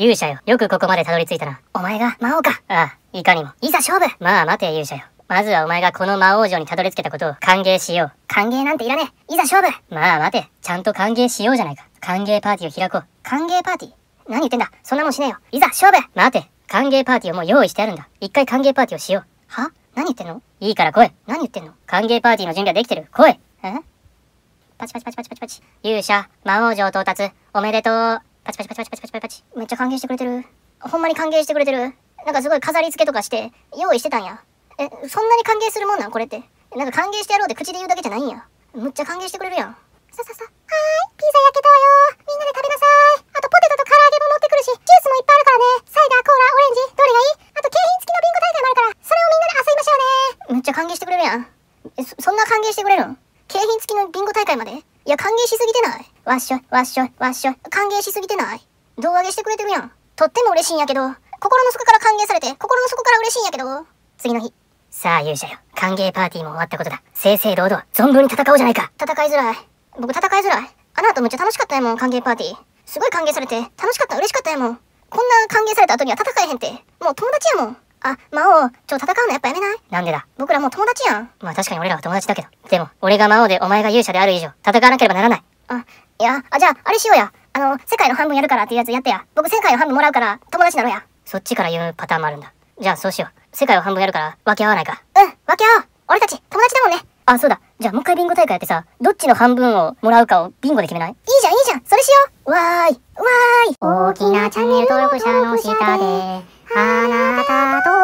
勇者よ。よくここまでたどり着いたな。お前が魔王か。ああ、いかにも。いざ勝負まあ待て、勇者よ。まずはお前がこの魔王城にたどり着けたことを歓迎しよう。歓迎なんていらねえ。いざ勝負まあ待て、ちゃんと歓迎しようじゃないか。歓迎パーティーを開こう。歓迎パーティー？何言ってんだそんなもんしねえよ。いざ勝負待て、歓迎パーティーをもう用意してあるんだ。一回歓迎パーティーをしよう。は？何言ってんの？いいから来い。何言ってんの？歓迎パーティーの準備はできてる？来い。え？パチパチパチパチパチパチ。勇者、魔王城到達、おめでとう。パチパチパチパチパチパチパチ。めっちゃ歓迎してくれてる。ほんまに歓迎してくれてる。なんかすごい飾り付けとかして、用意してたんや。え、そんなに歓迎するもんなんこれって。なんか歓迎してやろうって口で言うだけじゃないんや。むっちゃ歓迎してくれるやん。さささ、はーい、ピザ焼けたわよみんなで食べなさいあとポテトと唐揚げも持ってくるし、ジュースもいっぱいあるからねサイダー、コーラ、オレンジ、どれがいい？あと景品付きのビンゴ大会もあるから、それをみんなで遊びましょうねめっちゃ歓迎してくれるやん。え、そんな歓迎してくれるん？景品付きのビンゴ大会まで？いや、歓迎しすぎてないわっしょい、わっしょい、わっしょい。歓迎しすぎてない胴上げしてくれてるやん。とっても嬉しいんやけど、心の底から歓迎されて、心の底から嬉しいんやけど、次の日。さあ勇者よ。歓迎パーティーも終わったことだ。正々堂々、存分に戦おうじゃないか。戦いづらい。僕戦いづらい。あの後めっちゃ楽しかったやもん、歓迎パーティー。すごい歓迎されて、楽しかった、嬉しかったやもん。こんな歓迎された後には戦えへんって。もう友達やもん。あ、魔王、ちょ、戦うのやっぱやめない？なんでだ？僕らもう友達やん。まあ確かに俺らは友達だけど。でも、俺が魔王でお前が勇者である以上、戦わなければならない。あ、いや、あ、じゃあ、あれしようや。あの、世界の半分やるからっていうやつやってや。僕世界の半分もらうから、友達なのや。そっちから言うパターンもあるんだ。じゃあそうしよう。世界を半分やるから、分け合わないか。うん、分け合おう。俺たち、友達だもんね。あ、そうだ。じゃあもう一回ビンゴ大会やってさ、どっちの半分をもらうかをビンゴで決めない？いいじゃん、いいじゃん。それしよう。わーい、わーい。大きなチャンネル登録者の下で、あなたと